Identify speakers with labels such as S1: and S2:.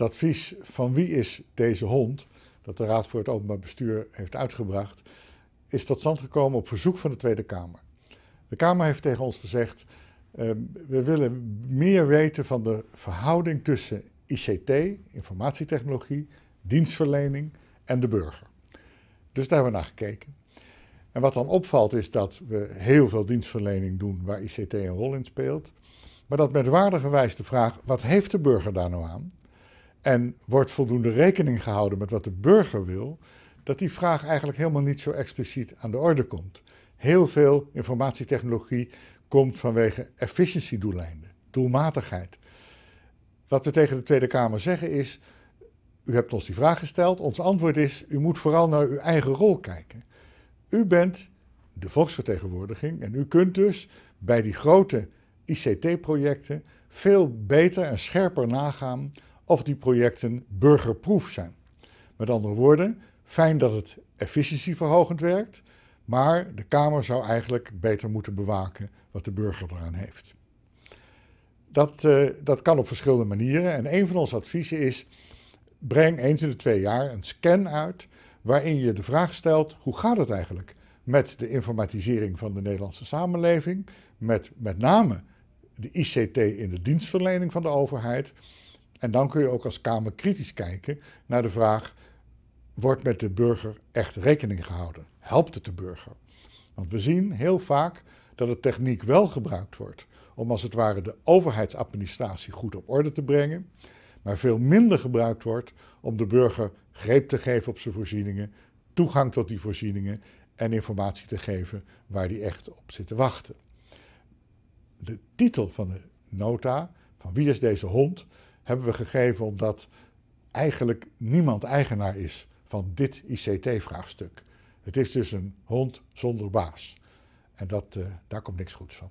S1: het advies van wie is deze hond, dat de Raad voor het Openbaar Bestuur heeft uitgebracht, is tot stand gekomen op verzoek van de Tweede Kamer. De Kamer heeft tegen ons gezegd, uh, we willen meer weten van de verhouding tussen ICT, informatietechnologie, dienstverlening en de burger. Dus daar hebben we naar gekeken. En wat dan opvalt is dat we heel veel dienstverlening doen waar ICT een rol in speelt. Maar dat met waardigerwijs de vraag, wat heeft de burger daar nou aan? En wordt voldoende rekening gehouden met wat de burger wil, dat die vraag eigenlijk helemaal niet zo expliciet aan de orde komt. Heel veel informatietechnologie komt vanwege efficiency-doeleinden, doelmatigheid. Wat we tegen de Tweede Kamer zeggen is, u hebt ons die vraag gesteld, ons antwoord is, u moet vooral naar uw eigen rol kijken. U bent de volksvertegenwoordiging en u kunt dus bij die grote ICT-projecten veel beter en scherper nagaan of die projecten burgerproof zijn. Met andere woorden, fijn dat het efficiëntieverhogend werkt, maar de Kamer zou eigenlijk beter moeten bewaken wat de burger eraan heeft. Dat, uh, dat kan op verschillende manieren en een van onze adviezen is, breng eens in de twee jaar een scan uit waarin je de vraag stelt, hoe gaat het eigenlijk met de informatisering van de Nederlandse samenleving, met met name de ICT in de dienstverlening van de overheid. En dan kun je ook als Kamer kritisch kijken naar de vraag, wordt met de burger echt rekening gehouden? Helpt het de burger? Want we zien heel vaak dat de techniek wel gebruikt wordt om als het ware de overheidsadministratie goed op orde te brengen, maar veel minder gebruikt wordt om de burger greep te geven op zijn voorzieningen, toegang tot die voorzieningen en informatie te geven waar die echt op zit te wachten. De titel van de nota, van wie is deze hond, hebben we gegeven omdat eigenlijk niemand eigenaar is van dit ICT-vraagstuk. Het is dus een hond zonder baas. En dat, uh, daar komt niks goeds van.